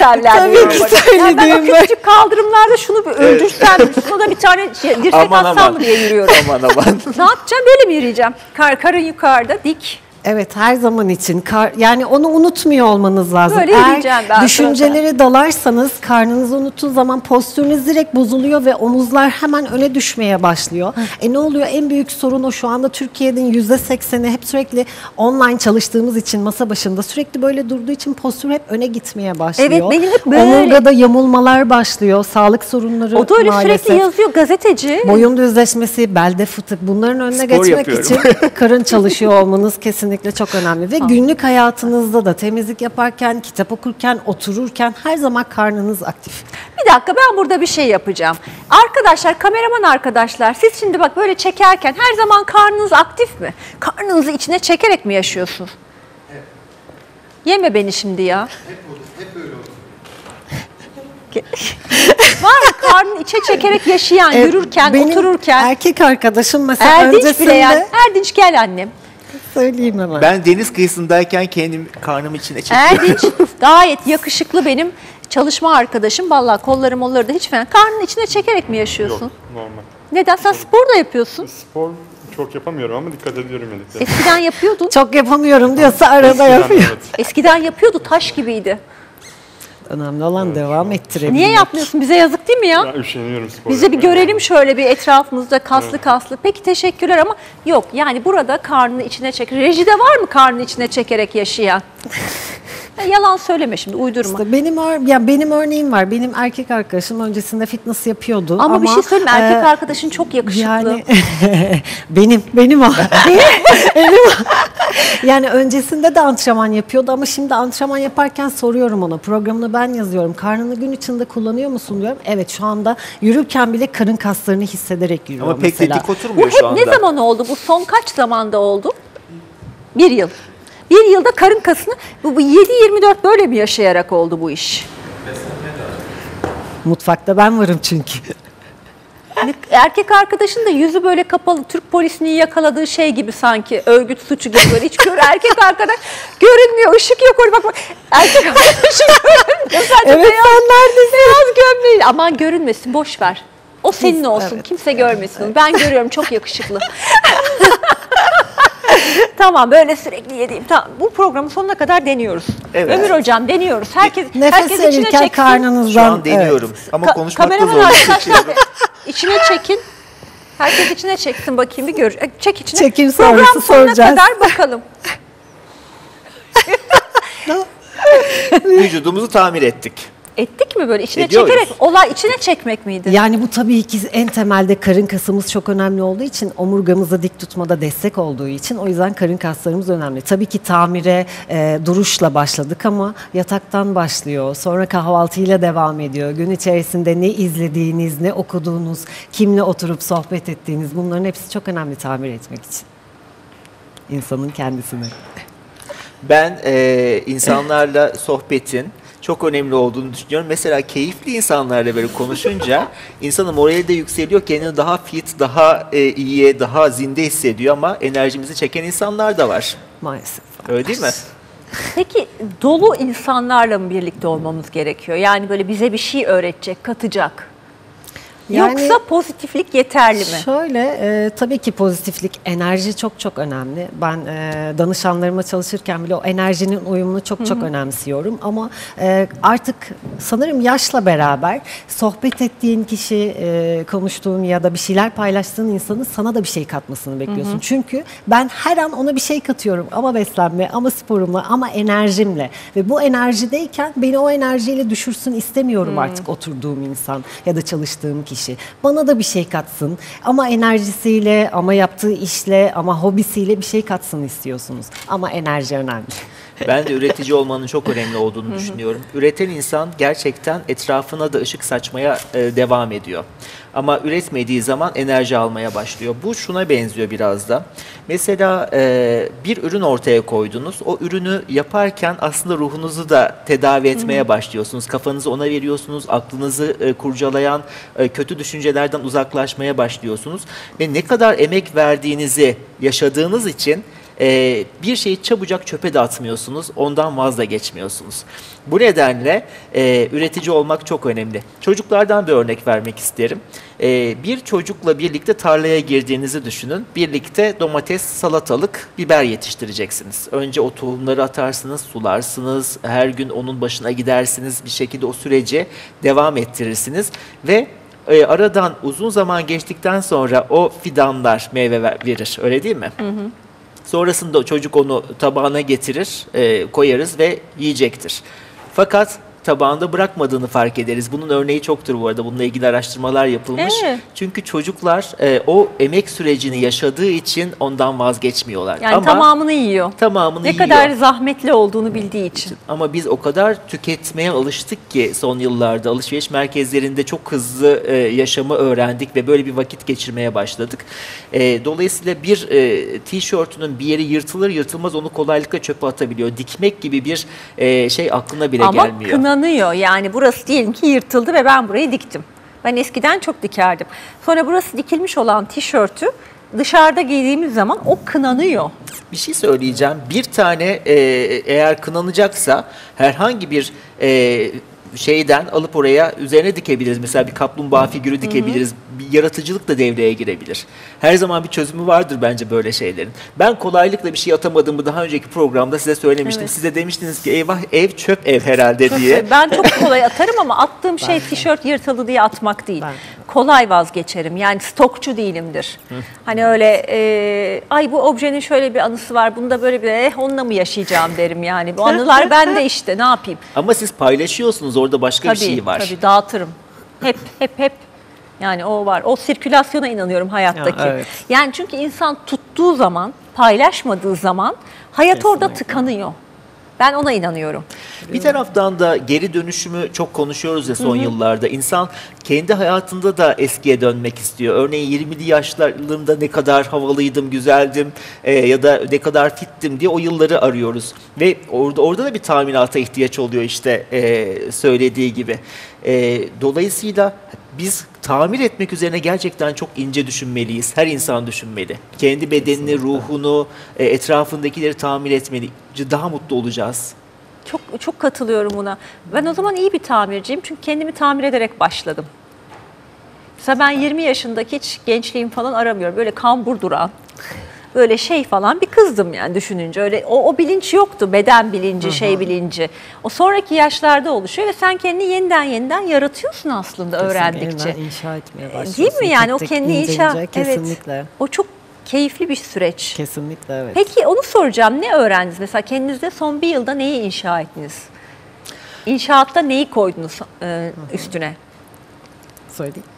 servilerde Tabii ki böyle. Yani ben o söylediğim küçücük kaldırımlarda şunu bir öldürsem, şuna da bir tane şey, dirsek Aman atsam aman. diye yürüyorum. Aman aman. ne yapacağım? Böyle mi yürüyeceğim? Kar, karın yukarıda, dik. Evet her zaman için kar, yani onu unutmuyor olmanız lazım. Böyle Eğer ben düşünceleri dalarsanız karnınızı unuttuğu zaman postürünüz direkt bozuluyor ve omuzlar hemen öne düşmeye başlıyor. E ne oluyor? En büyük sorun o şu anda Türkiye'nin yüzde sekseni hep sürekli online çalıştığımız için masa başında sürekli böyle durduğu için postür hep öne gitmeye başlıyor. Evet, benim hep böyle. Omurgada yamulmalar başlıyor. Sağlık sorunları O da öyle maalesef. sürekli yazıyor gazeteci. Boyun düzleşmesi, belde fıtık bunların önüne Spor geçmek yapıyorum. için karın çalışıyor olmanız kesinlikle çok önemli. Ve günlük hayatınızda da temizlik yaparken, kitap okurken, otururken her zaman karnınız aktif. Bir dakika ben burada bir şey yapacağım. Arkadaşlar, kameraman arkadaşlar siz şimdi bak böyle çekerken her zaman karnınız aktif mi? Karnınızı içine çekerek mi yaşıyorsunuz? Yeme beni şimdi ya. Var mı karnını içe çekerek yaşayan, E, yürürken, benim otururken? erkek arkadaşım mesela Erdinç öncesinde bile yani. Erdinç gel annem. Söyleyeyim hemen. Ben deniz kıyısındayken kendim karnım içine çekiyorum. Erdinç gayet yakışıklı benim çalışma arkadaşım. Vallahi kolları molları da hiç fena. Karnını içine çekerek mi yaşıyorsun? Yok, normal. Neden? Sen spor da yapıyorsun. Spor çok yapamıyorum ama dikkat ediyorum yediklerime. Eskiden yapıyordun. Çok yapamıyorum diyorsa arada Eskiden yapıyor. evet. Eskiden yapıyordu taş gibiydi. Önemli olan devam ettirebilmek. Niye yapmıyorsun? Bize yazık değil mi ya? Ya üşeniyorum spor Bize bir görelim şöyle bir etrafımızda kaslı kaslı. Peki teşekkürler ama yok yani burada karnını içine çek. Rejide var mı karnını içine çekerek yaşayan? Ya yalan söyleme şimdi uydurma. İşte benim ör- ya benim örneğim var. Benim erkek arkadaşım öncesinde fitness yapıyordu. ama, bir şey söyleyeyim erkek e, arkadaşın çok yakışıklı. Yani benim benim o. benim o. Yani öncesinde de antrenman yapıyordu ama şimdi antrenman yaparken soruyorum ona. Programını ben yazıyorum. Karnını gün içinde kullanıyor musun diyorum. Evet şu anda yürürken bile karın kaslarını hissederek yürüyor Ama pek mesela. dik Bu oturmuyor hep şu anda. ne zaman oldu? Bu son kaç zamanda oldu? Bir yıl. Bir yılda karın kasını, bu, bu 7-24 böyle mi yaşayarak oldu bu iş? Mutfakta ben varım çünkü. Hani erkek arkadaşın da yüzü böyle kapalı Türk polisinin yakaladığı şey gibi sanki örgüt suçu gibi böyle hiç gör erkek arkadaş görünmüyor ışık yok orada bak bak erkek arkadaşın görünmüyor sadece Evet, beyaz, beyaz gömleği aman görünmesin boş ver o senin olsun evet. kimse görmesin onu. ben görüyorum çok yakışıklı tamam böyle sürekli yediğim tamam bu programın sonuna kadar deniyoruz Evet. Ömür hocam deniyoruz herkes Nefes herkes içine çeksin karnınızdan. Şu an deniyorum. Ama Ka- konuşmakta zorluk arkadaşlar çekiyorum. içine çekin. Herkes içine çeksin bakayım bir gör. e, Çek içine. Çekim Program sonuna soracağız. kadar bakalım. Vücudumuzu tamir ettik. Ettik mi böyle içine Ediyoruz. çekerek? Olay içine çekmek miydi? Yani bu tabii ki en temelde karın kasımız çok önemli olduğu için omurgamızı dik tutmada destek olduğu için o yüzden karın kaslarımız önemli. Tabii ki tamire e, duruşla başladık ama yataktan başlıyor. Sonra kahvaltıyla devam ediyor. Gün içerisinde ne izlediğiniz, ne okuduğunuz, kimle oturup sohbet ettiğiniz bunların hepsi çok önemli tamir etmek için. İnsanın kendisini. Ben e, insanlarla sohbetin çok önemli olduğunu düşünüyorum. Mesela keyifli insanlarla böyle konuşunca insanın morali de yükseliyor. Kendini daha fit, daha e, iyiye, daha zinde hissediyor ama enerjimizi çeken insanlar da var. Maalesef. Öyle değil mi? Peki dolu insanlarla mı birlikte olmamız gerekiyor? Yani böyle bize bir şey öğretecek, katacak. Yani- Yoksa pozitiflik yeterli mi? Şöyle e, tabii ki pozitiflik, enerji çok çok önemli. Ben e, danışanlarıma çalışırken bile o enerjinin uyumunu çok çok önemsiyorum. Ama e, artık sanırım yaşla beraber sohbet ettiğin kişi, e, konuştuğun ya da bir şeyler paylaştığın insanın sana da bir şey katmasını bekliyorsun. Çünkü ben her an ona bir şey katıyorum. Ama beslenme, ama sporumla, ama enerjimle. Ve bu enerjideyken beni o enerjiyle düşürsün istemiyorum artık oturduğum insan ya da çalıştığım kişi. Bana da bir şey katsın ama enerjisiyle, ama yaptığı işle, ama hobisiyle bir şey katsın istiyorsunuz. Ama enerji önemli. Ben de üretici olmanın çok önemli olduğunu düşünüyorum. Üreten insan gerçekten etrafına da ışık saçmaya e, devam ediyor. Ama üretmediği zaman enerji almaya başlıyor. Bu şuna benziyor biraz da. Mesela e, bir ürün ortaya koydunuz. O ürünü yaparken aslında ruhunuzu da tedavi etmeye başlıyorsunuz. Kafanızı ona veriyorsunuz. Aklınızı e, kurcalayan kötü düşüncelerden uzaklaşmaya başlıyorsunuz. Ve ne kadar emek verdiğinizi yaşadığınız için e, bir şeyi çabucak çöpe de atmıyorsunuz, ondan vazgeçmiyorsunuz. Bu nedenle e, üretici olmak çok önemli. Çocuklardan bir örnek vermek isterim. E, bir çocukla birlikte tarlaya girdiğinizi düşünün. Birlikte domates, salatalık, biber yetiştireceksiniz. Önce o tohumları atarsınız, sularsınız, her gün onun başına gidersiniz. Bir şekilde o süreci devam ettirirsiniz ve e, aradan uzun zaman geçtikten sonra o fidanlar meyve ver- verir. Öyle değil mi? Sonrasında çocuk onu tabağına getirir, e, koyarız ve yiyecektir. Fakat tabağında bırakmadığını fark ederiz. Bunun örneği çoktur bu arada. Bununla ilgili araştırmalar yapılmış. Evet. Çünkü çocuklar e, o emek sürecini yaşadığı için ondan vazgeçmiyorlar. Yani Ama tamamını yiyor. tamamını Ne yiyor. kadar zahmetli olduğunu bildiği için. Ama biz o kadar tüketmeye alıştık ki son yıllarda alışveriş merkezlerinde çok hızlı e, yaşamı öğrendik ve böyle bir vakit geçirmeye başladık. E, dolayısıyla bir e, tişörtünün bir yeri yırtılır yırtılmaz onu kolaylıkla çöpe atabiliyor. Dikmek gibi bir e, şey aklına bile Ama gelmiyor. Kınanıyor. Yani burası diyelim ki yırtıldı ve ben burayı diktim. Ben eskiden çok dikerdim. Sonra burası dikilmiş olan tişörtü dışarıda giydiğimiz zaman o kınanıyor. Bir şey söyleyeceğim. Bir tane e, eğer kınanacaksa herhangi bir e, şeyden alıp oraya üzerine dikebiliriz. Mesela bir kaplumbağa figürü dikebiliriz. Bir yaratıcılık da devreye girebilir. Her zaman bir çözümü vardır bence böyle şeylerin. Ben kolaylıkla bir şey atamadığımı daha önceki programda size söylemiştim. Evet. Size demiştiniz ki eyvah ev çöp ev herhalde diye. Ben çok kolay atarım ama attığım şey tişört yırtıldı diye atmak değil. Ben- Kolay vazgeçerim. Yani stokçu değilimdir. Hani öyle e, ay bu objenin şöyle bir anısı var. Bunda böyle bir eh onunla mı yaşayacağım derim yani. Bu anılar bende işte ne yapayım. Ama siz paylaşıyorsunuz orada başka Tabii bir şey var. tabii dağıtırım. Hep hep hep yani o var. O sirkülasyona inanıyorum hayattaki. Ya, evet. Yani çünkü insan tuttuğu zaman, paylaşmadığı zaman hayat orada Kesinlikle. tıkanıyor. Ben ona inanıyorum. Bir taraftan da geri dönüşümü çok konuşuyoruz ya son yıllarda. İnsan kendi hayatında da eskiye dönmek istiyor. Örneğin 20'li yaşlarımda ne kadar havalıydım, güzeldim e, ya da ne kadar fittim diye o yılları arıyoruz. Ve orada orada da bir tahminata ihtiyaç oluyor işte e, söylediği gibi. E, dolayısıyla biz tamir etmek üzerine gerçekten çok ince düşünmeliyiz. Her insan düşünmeli. Kendi bedenini, ruhunu, e, etrafındakileri tamir etmeli. Daha mutlu olacağız. Çok çok katılıyorum buna. Ben o zaman iyi bir tamirciyim çünkü kendimi tamir ederek başladım. Mesela ben 20 yaşındaki hiç gençliğim falan aramıyorum. Böyle kambur duran, böyle şey falan bir kızdım yani düşününce. Öyle o, o bilinç yoktu. Beden bilinci, şey bilinci. O sonraki yaşlarda oluşuyor ve sen kendini yeniden yeniden yaratıyorsun aslında öğrendikçe. Yeniden inşa etmeye başlıyorsun. Değil mi yani Tek o tek, kendi ince inşa. Kesinlikle. Evet. O çok keyifli bir süreç. Kesinlikle evet. Peki onu soracağım. Ne öğrendiniz? Mesela kendinizde son bir yılda neyi inşa ettiniz? İnşaatta neyi koydunuz e, üstüne? Söyleyeyim.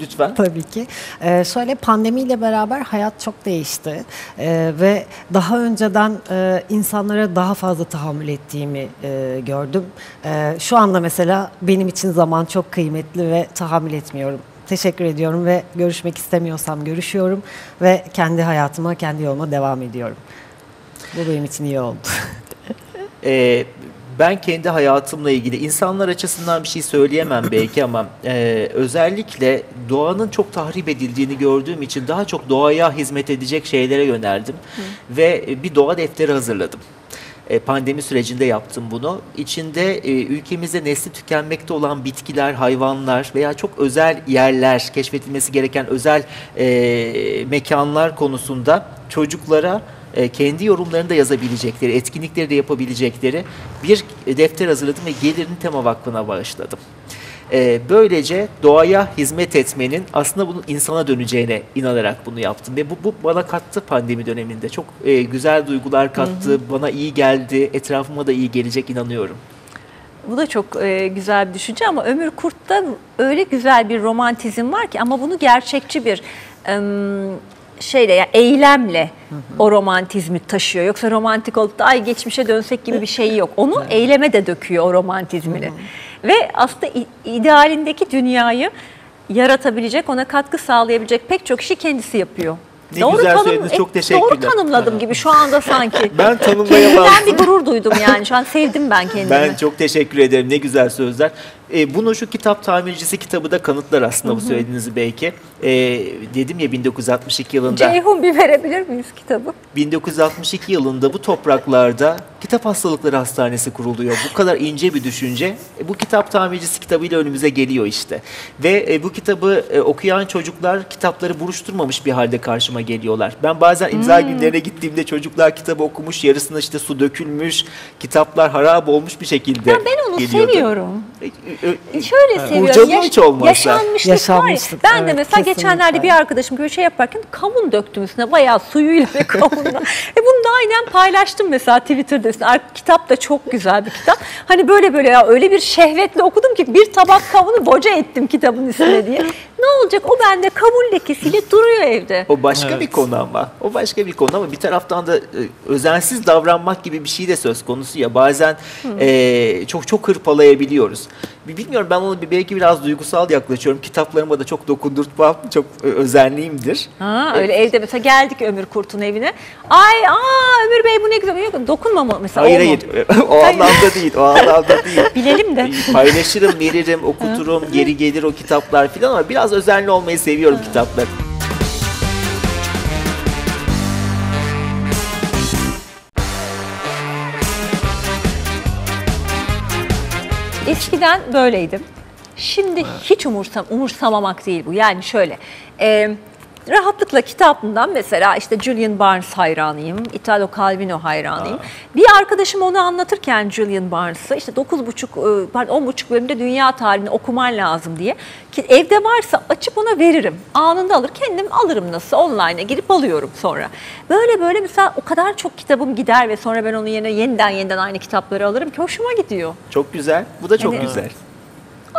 Lütfen. Tabii ki. Ee, şöyle pandemiyle beraber hayat çok değişti Ee, ve daha önceden e, insanlara daha fazla tahammül ettiğimi e, gördüm. Ee, şu anda mesela benim için zaman çok kıymetli ve tahammül etmiyorum. Teşekkür ediyorum ve görüşmek istemiyorsam görüşüyorum ve kendi hayatıma, kendi yoluma devam ediyorum. Bu benim için iyi oldu. Ee, ben kendi hayatımla ilgili insanlar açısından bir şey söyleyemem belki ama e, özellikle doğanın çok tahrip edildiğini gördüğüm için daha çok doğaya hizmet edecek şeylere yöneldim ve e, bir doğa defteri hazırladım. E, Pandemi sürecinde yaptım bunu. İçinde e, ülkemizde nesli tükenmekte olan bitkiler, hayvanlar veya çok özel yerler, keşfedilmesi gereken özel e, mekanlar konusunda çocuklara e, kendi yorumlarını da yazabilecekleri, etkinlikleri de yapabilecekleri bir defter hazırladım ve gelirini Tema Vakfı'na bağışladım. E, böylece doğaya hizmet etmenin aslında bunun insana döneceğine inanarak bunu yaptım ve bu, bu bana kattı pandemi döneminde. Çok e, güzel duygular kattı, bana iyi geldi, etrafıma da iyi gelecek inanıyorum. Bu da çok e, güzel bir düşünce ama Ömür Kurt'ta öyle güzel bir romantizm var ki ama bunu gerçekçi bir em, şeyle yani eylemle o romantizmi taşıyor. Yoksa romantik olup da ay geçmişe dönsek gibi bir şey yok. Onu eyleme de döküyor o romantizmini. Ve aslında idealindeki dünyayı yaratabilecek, ona katkı sağlayabilecek pek çok işi kendisi yapıyor. Ne doğru güzel tanım- söylediniz. e, Çok teşekkürler. Doğru tanımladım gibi şu anda sanki. Ben tanımlayamazdım. Kendimden bir gurur duydum yani. Şu an sevdim ben kendimi. Ben çok teşekkür ederim. Ne güzel sözler. E, bunu şu kitap tamircisi kitabı da kanıtlar aslında bu söylediğinizi belki. E, dedim ya 1962 yılında. Ceyhun bir verebilir miyiz kitabı? 1962 yılında bu topraklarda kitap hastalıkları hastanesi kuruluyor. Bu kadar ince bir düşünce. E, bu kitap tamircisi kitabıyla önümüze geliyor işte. Ve e, bu kitabı e, okuyan çocuklar kitapları buruşturmamış bir halde karşıma geliyorlar. Ben bazen imza günlerine gittiğimde çocuklar kitabı okumuş, yarısına işte su dökülmüş, kitaplar harap olmuş bir şekilde Ya ben onu geliyordu. seviyorum. Şöyle seviyorum. kurcalıyor hiç olmazsa. Yaşanmışlık, var Yaşanmışlık, ya. Ben de evet, mesela kesinlikle. geçenlerde bir arkadaşım böyle şey yaparken kavun döktüm üstüne. Bayağı suyuyla ve kavunla. e bunu da aynen paylaştım mesela Twitter'da üstüne. Kitap da çok güzel bir kitap. Hani böyle böyle ya öyle bir şehvetle okudum ki bir tabak kavunu boca ettim kitabın üstüne diye. Ne olacak o bende kavun lekesiyle duruyor evde. O başka bir konu ama. O başka bir konu ama bir taraftan da e, özensiz davranmak gibi bir şey de söz konusu ya. Bazen e, çok çok hırpalayabiliyoruz. Bilmiyorum ben onu belki biraz duygusal yaklaşıyorum. Kitaplarıma da çok dokundurtmam, çok özenliyimdir. Ha, öyle evde mesela geldik Ömür Kurt'un evine. Ay aa Ömür Bey bu ne güzel. Yok, dokunmama mesela. Hayır o mu? hayır o anlamda değil, o anlamda değil. Bilelim de. Paylaşırım, veririm, okuturum, geri gelir o kitaplar falan ama biraz özenli olmayı seviyorum kitaplar. Eskiden böyleydim. Şimdi hiç umursam, umursamamak değil bu. Yani şöyle, e, rahatlıkla kitabından mesela işte Julian Barnes hayranıyım, Italo Calvino hayranıyım. Bir arkadaşım onu anlatırken Julian Barnes'ı işte 9,5 e, pardon 10,5 bölümde dünya tarihini okuman lazım diye ki evde varsa açıp ona veririm. Anında alır. Kendim alırım nasıl online'a girip alıyorum sonra. Böyle böyle mesela o kadar çok kitabım gider ve sonra ben onun yerine yeniden yeniden aynı kitapları alırım ki hoşuma gidiyor. Çok güzel, bu da çok Evet. güzel.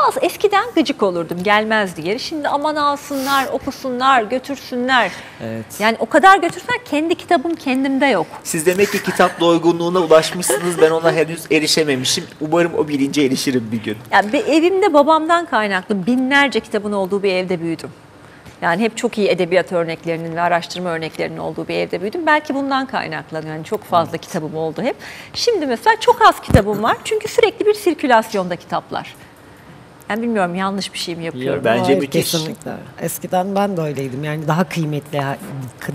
Az eskiden gıcık olurdum gelmezdi geri. Şimdi aman alsınlar, okusunlar, götürsünler. Evet. Yani o kadar götürsen kendi kitabım kendimde yok. Siz demek ki kitap doygunluğuna ulaşmışsınız. Ben ona henüz erişememişim. Umarım o bilince erişirim bir gün. Yani bir evimde babamdan kaynaklı binlerce kitabın olduğu bir evde büyüdüm. Yani hep çok iyi edebiyat örneklerinin ve araştırma örneklerinin olduğu bir evde büyüdüm. Belki bundan kaynaklanıyor. Yani çok fazla kitabım oldu hep. Şimdi mesela çok az kitabım var. Çünkü sürekli bir sirkülasyonda kitaplar. Yani bilmiyorum yanlış bir şey mi yapıyorum. Bence Hayır, müthiş. Kesinlikle. Eskiden ben de öyleydim. Yani daha kıymetli,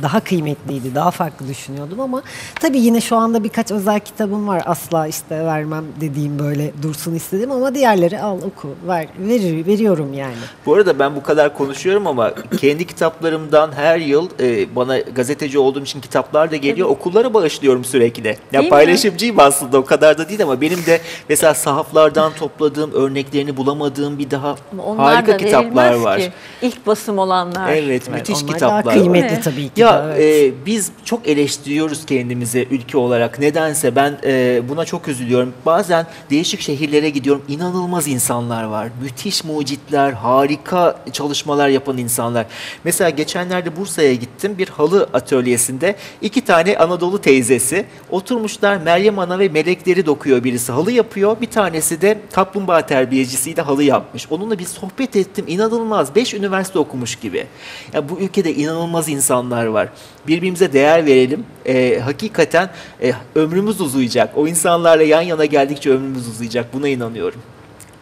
daha kıymetliydi, daha farklı düşünüyordum ama tabii yine şu anda birkaç özel kitabım var. Asla işte vermem dediğim böyle dursun istedim ama diğerleri al oku, ver, verir, veriyorum yani. Bu arada ben bu kadar konuşuyorum ama kendi kitaplarımdan her yıl e, bana gazeteci olduğum için kitaplar da geliyor. Okullara bağışlıyorum sürekli. Ya Değil mi? paylaşımcıyım aslında o kadar da değil ama benim de mesela sahaflardan topladığım örneklerini bulamadığım bir daha Ama onlar harika da kitaplar var. ki. İlk basım olanlar. Evet, müthiş Onlar kitaplar. daha var. kıymetli mi? tabii ki. Ya de, evet. e, biz çok eleştiriyoruz kendimizi ülke olarak. Nedense ben e, buna çok üzülüyorum. Bazen değişik şehirlere gidiyorum. İnanılmaz insanlar var. Müthiş mucitler, harika çalışmalar yapan insanlar. Mesela geçenlerde Bursa'ya gittim. Bir halı atölyesinde iki tane Anadolu teyzesi oturmuşlar. Meryem Ana ve melekleri dokuyor birisi. Halı yapıyor. Bir tanesi de kaplumbağa terbiyecisiyle halı yapmış. Onunla bir sohbet ettim. İnanılmaz. Beş üniversite okumuş gibi. Ya bu ülkede inanılmaz insanlar var. Birbirimize değer verelim. Ee, hakikaten e, ömrümüz uzayacak. O insanlarla yan yana geldikçe ömrümüz uzayacak. Buna inanıyorum.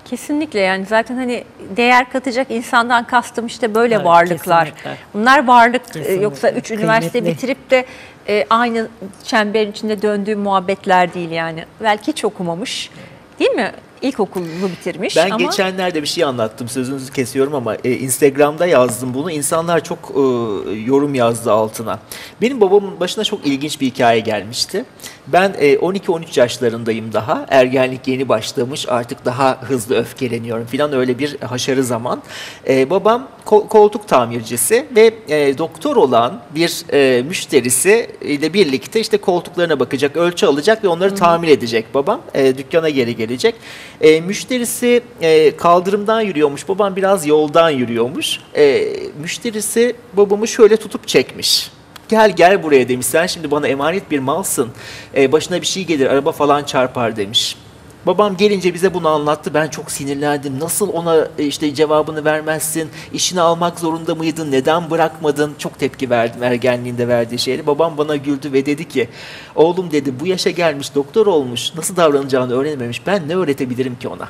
Kesinlikle yani zaten hani değer katacak insandan kastım işte böyle Evet, varlıklar. kesinlikle. Bunlar varlık e, Kesinlikle. yoksa üç üniversite Kıymetli. bitirip de e, aynı çemberin içinde döndüğü muhabbetler değil yani. Belki hiç okumamış değil mi? İlkokulunu bitirmiş Ben ama geçenlerde bir şey anlattım. Sözünüzü kesiyorum ama e, Instagram'da yazdım bunu. İnsanlar çok e, yorum yazdı altına. Benim babamın başına çok ilginç bir hikaye gelmişti. Ben e, 12-13 yaşlarındayım daha. Ergenlik yeni başlamış. Artık daha hızlı öfkeleniyorum filan öyle bir haşarı zaman. E, babam ko- koltuk tamircisi ve e, doktor olan bir e, müşterisi ile birlikte işte koltuklarına bakacak, ölçü alacak ve onları tamir edecek babam. E, dükkana geri gelecek. E, müşterisi e, kaldırımdan yürüyormuş. Babam biraz yoldan yürüyormuş. E, müşterisi babamı şöyle tutup çekmiş. Gel gel buraya demiş. Sen şimdi bana emanet bir malsın. E, başına bir şey gelir, araba falan çarpar demiş. Babam gelince bize bunu anlattı. Ben çok sinirlendim. Nasıl ona e, işte cevabını vermezsin? İşini almak zorunda mıydın? Neden bırakmadın? Çok tepki verdim ergenliğinde verdiği şeyleri. Babam bana güldü ve dedi ki oğlum dedi bu yaşa gelmiş doktor olmuş. Nasıl davranacağını öğrenememiş. Ben ne öğretebilirim ki ona?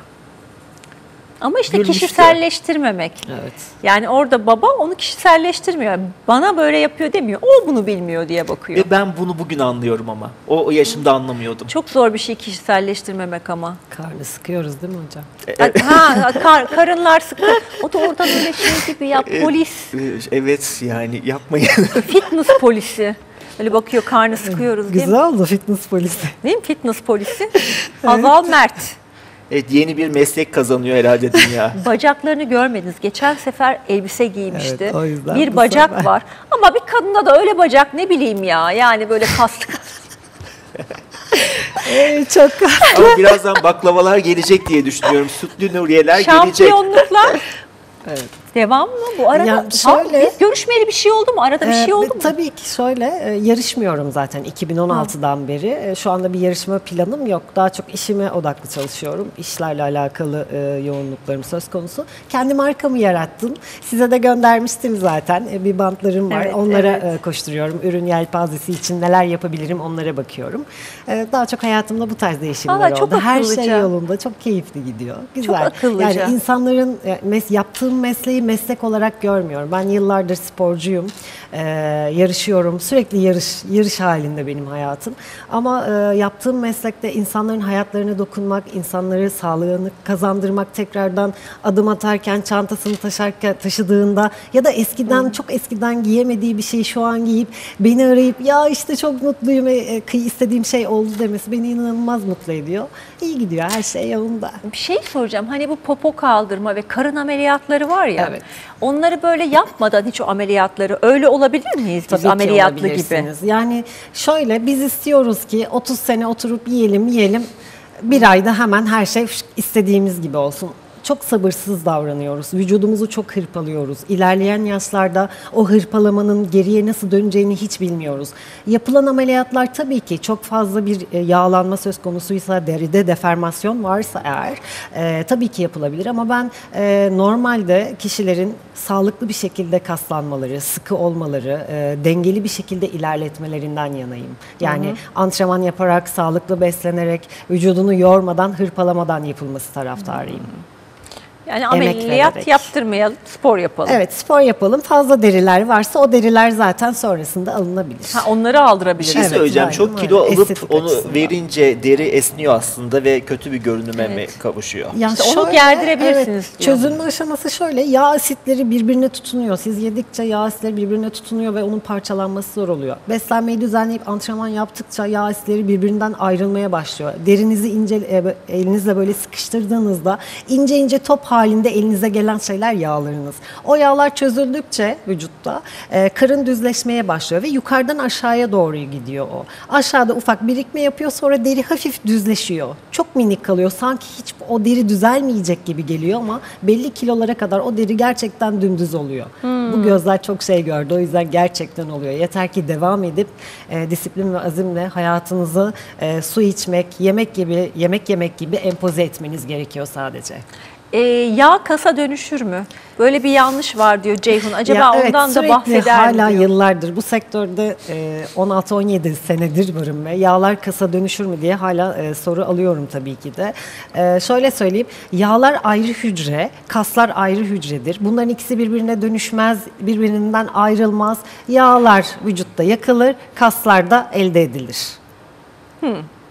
Ama işte Gülmüştü. kişiselleştirmemek. Evet. Yani orada baba onu kişiselleştirmiyor. Bana böyle yapıyor demiyor. O bunu bilmiyor diye bakıyor. Ve ben bunu bugün anlıyorum ama. O, o yaşımda anlamıyordum. Çok zor bir şey kişiselleştirmemek ama. Karnı sıkıyoruz değil mi hocam? ha kar, karınlar sıkı. O da orada böyle şey gibi ya polis, Ee, Evet yani yapmayın. fitness polisi. Böyle bakıyor karnı sıkıyoruz değil mi? Güzel oldu fitness polisi. Değil mi fitness polisi? Hazal Mert. Evet yeni bir meslek kazanıyor herhalde dünya. Bacaklarını görmediniz. Geçen sefer elbise giymişti. Evet, o yüzden bir bacak sefer. var. Ama bir kadında da öyle bacak ne bileyim ya. Yani böyle kaslı kaslı. Ee, çok Ama birazdan baklavalar gelecek diye düşünüyorum. Sütlü Nuriyeler gelecek. Şampiyonluklar. Evet. Devam mı? Bu arada Ya Ha, şöyle- biz görüşmeyeli bir şey oldu mu? Arada bir Ee, şey oldu mu? Tabii ki şöyle e, yarışmıyorum zaten 2016'dan beri. E, Şu anda bir yarışma planım yok. Daha çok işime odaklı çalışıyorum. İşlerle alakalı e, yoğunluklarım söz konusu. Kendi markamı yarattım. Size de göndermiştim zaten. E, Bir bantlarım var. Evet, Onlara evet. e, koşturuyorum. Ürün yelpazesi için neler yapabilirim onlara bakıyorum. E, Daha çok hayatımda bu tarz değişimler Valla çok oldu. Her şey akıllıca. yolunda. Çok keyifli gidiyor. Güzel. akıllıca. Yani insanların e, mes yaptığım mesleği meslek olarak görmüyorum. Ben yıllardır sporcuyum, e, yarışıyorum, sürekli yarış yarış halinde benim hayatım. Ama e, yaptığım meslekte insanların hayatlarına dokunmak, insanları sağlığını kazandırmak, tekrardan adım atarken, çantasını taşarken taşıdığında ya da eskiden çok eskiden giyemediği bir şeyi şu an giyip beni arayıp ya işte çok mutluyum, e, e, istediğim şey oldu demesi beni inanılmaz mutlu ediyor. İyi gidiyor, her şey yolunda. Bir şey soracağım. Hani bu popo kaldırma ve karın ameliyatları var ya. Evet. Onları böyle yapmadan hiç o ameliyatları öyle olabilir miyiz biz Tabii ameliyatlı gibi? Yani şöyle biz istiyoruz ki 30 sene oturup yiyelim yiyelim bir ayda hemen her şey istediğimiz gibi olsun. Çok sabırsız davranıyoruz. Vücudumuzu çok hırpalıyoruz. İlerleyen yaşlarda o hırpalamanın geriye nasıl döneceğini hiç bilmiyoruz. Yapılan ameliyatlar tabii ki çok fazla bir e, yağlanma söz konusuysa, deride deformasyon varsa eğer e, tabii ki yapılabilir ama ben e, normalde kişilerin sağlıklı bir şekilde kaslanmaları, sıkı olmaları, e, dengeli bir şekilde ilerletmelerinden yanayım. Yani antrenman yaparak, sağlıklı beslenerek, vücudunu yormadan, hırpalamadan yapılması taraftarıyım. Yani ameliyat vererek. yaptırmayalım, spor yapalım. Evet, spor yapalım. Fazla deriler varsa o deriler zaten sonrasında alınabilir. Ha, onları Bir aldırabiliriz. şey Evet, söyleyeceğim. aynen Çok kilo alıp Estetik onu açısından. verince deri esniyor aslında ve kötü bir görünüme mi Evet. kavuşuyor? Ya İşte onu gerdirebilirsiniz evet, diyor. çözülme aşaması şöyle. Yağ asitleri birbirine tutunuyor. Siz yedikçe yağ asitleri birbirine tutunuyor ve onun parçalanması zor oluyor. Beslenmeyi düzenleyip antrenman yaptıkça yağ asitleri birbirinden ayrılmaya başlıyor. Derinizi ince e, elinizle böyle sıkıştırdığınızda ince ince top halinde elinize gelen şeyler yağlarınız. O yağlar çözüldükçe vücutta e, karın düzleşmeye başlıyor ve yukarıdan aşağıya doğru gidiyor o. Aşağıda ufak birikme yapıyor sonra deri hafif düzleşiyor. Çok minik kalıyor. Sanki hiç o deri düzelmeyecek gibi geliyor ama belli kilolara kadar o deri gerçekten dümdüz oluyor. Bu gözler çok şey gördü. O yüzden gerçekten oluyor. Yeter ki devam edip e, disiplin ve azimle hayatınızı e, su içmek, yemek gibi, yemek yemek gibi empoze etmeniz gerekiyor sadece. Ee, yağ kasa dönüşür mü? Böyle bir yanlış var diyor Ceyhun. Acaba Ya evet, ondan da bahseder hala mi diyor. yıllardır bu sektörde e, 16-17 senedir varım ve yağlar kasa dönüşür mü diye hala e, soru alıyorum tabii ki de. E, şöyle söyleyeyim, yağlar ayrı hücre, kaslar ayrı hücredir. Bunların ikisi birbirine dönüşmez, birbirinden ayrılmaz. Yağlar vücutta yakılır, kaslar da elde edilir.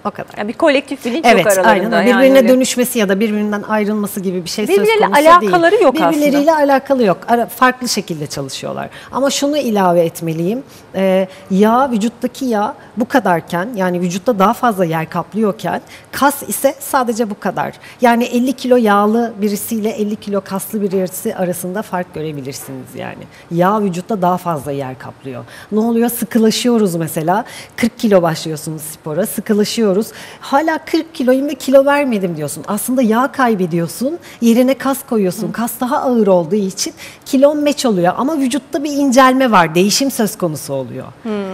O kadar. Yani bir kolektif bilinç Evet, yok aralarında. aynen. öyle. yani Birbirine öyle. dönüşmesi ya da birbirinden ayrılması gibi bir şey söz Birbirleriyle konusu değil. alakaları yok aslında. Birbirleriyle alakalı yok. Ara, farklı şekilde çalışıyorlar. Ama şunu ilave etmeliyim. Ee, yağ, vücuttaki yağ bu kadarken yani vücutta daha fazla yer kaplıyorken kas ise sadece bu kadar. Yani 50 kilo yağlı birisiyle 50 kilo kaslı birisi arasında fark görebilirsiniz yani. Yağ vücutta daha fazla yer kaplıyor. Ne oluyor? Sıkılaşıyoruz mesela. 40 kilo başlıyorsunuz spora. Sıkılaşıyoruz. Bakıyoruz. Hala 40 kiloyum ve kilo vermedim diyorsun. Aslında yağ kaybediyorsun. Yerine kas koyuyorsun. Kas daha ağır olduğu için kilon meç oluyor. Ama vücutta bir incelme var. Değişim söz konusu oluyor.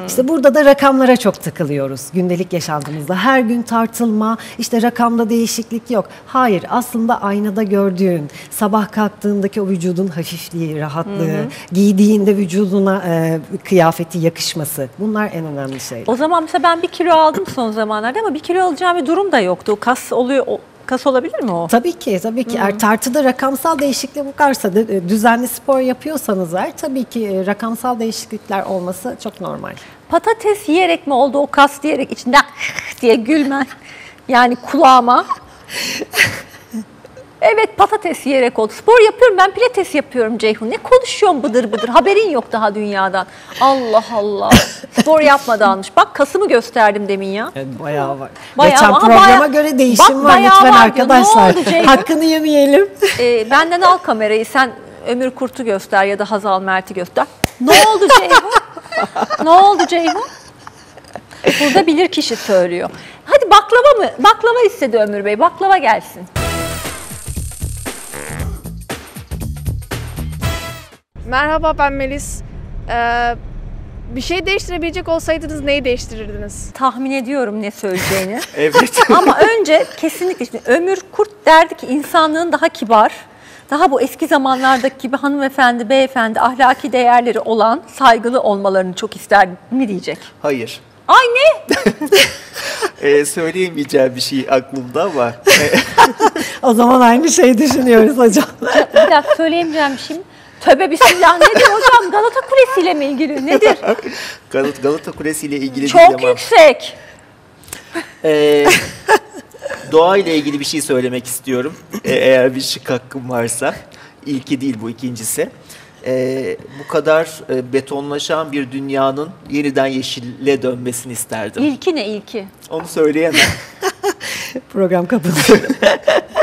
İşte burada da rakamlara çok takılıyoruz gündelik yaşantımızda. Her gün tartılma, işte rakamda değişiklik yok. Hayır, aslında aynada gördüğün, sabah kalktığındaki o vücudun hafifliği, rahatlığı, giydiğinde vücuduna e, kıyafeti yakışması. Bunlar en önemli şeyler. O zaman mesela ben bir kilo aldım son zamanlarda ama bir kilo alacağım bir durum da yoktu. Kas oluyor, o, kas olabilir mi o? Tabii ki, tabii ki. Eğer tartıda rakamsal değişiklik varsa, e, düzenli spor yapıyorsanız eğer tabii ki e, rakamsal değişiklikler olması çok normal. Patates yiyerek mi oldu o kas diyerek içinden diye gülmen. Yani kulağıma. Evet patates yiyerek oldu. Spor yapıyorum ben pilates yapıyorum Ceyhun. Ne konuşuyorsun bıdır bıdır haberin yok daha dünyadan. Allah Allah. Spor yapmadanmış. Bak kasımı gösterdim demin ya. Evet, bayağı var. Bayağı, Geçen aha, programa bayağı- göre değişim Bak, var lütfen var diyor. arkadaşlar. Ne oldu? Hakkını yemeyelim. Ee, benden al kamerayı sen Ömür Kurt'u göster ya da Hazal Mert'i göster. Ne oldu Ceyhun? ne oldu Ceyhun? Burada bilir kişi söylüyor. Hadi baklava mı? Baklava istedi Ömür Bey. Baklava gelsin. Merhaba ben Melis. Ee, bir şey değiştirebilecek olsaydınız neyi değiştirirdiniz? Tahmin ediyorum ne söyleyeceğini. Evet. Ama önce kesinlikle şimdi Ömür Kurt derdi ki insanlığın daha kibar, daha bu eski zamanlardaki gibi hanımefendi, beyefendi, ahlaki değerleri olan, saygılı olmalarını çok isterdim mi diyecek. Hayır. Ay ne? Ee, söyleyemeyeceğim bir şey aklımda ama O zaman aynı şeyi düşünüyoruz hocam. Bir dakika söyleyemeyeceğim bir şey mi? Tövbe bismillah nedir hocam? Galata Kulesi ile mi ilgili? Nedir? Galata, Galata Kulesi ile ilgili değil Çok ama yüksek. e, doğa ile ilgili bir şey söylemek istiyorum. E, eğer bir şık hakkım varsa. İlki değil bu ikincisi. E, bu kadar e, betonlaşan bir dünyanın yeniden yeşile dönmesini isterdim. İlki ne ilki? Onu söyleyemem. Program kapanıyor.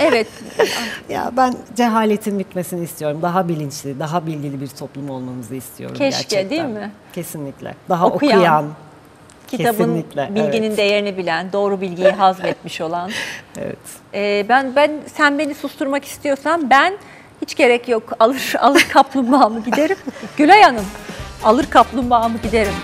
Evet. ya ben cehaletin bitmesini istiyorum. Daha bilinçli, daha bilgili bir toplum olmamızı istiyorum Keşke, gerçekten. değil mi? Kesinlikle. Daha Okuyan, okuyan. Kitabın Kesinlikle, bilginin evet. değerini bilen, doğru bilgiyi hazmetmiş olan. Evet. Ee, ben ben sen beni susturmak istiyorsan ben hiç gerek yok. Alır alır kaplumbağamı giderim. Gülay Hanım alır kaplumbağamı giderim.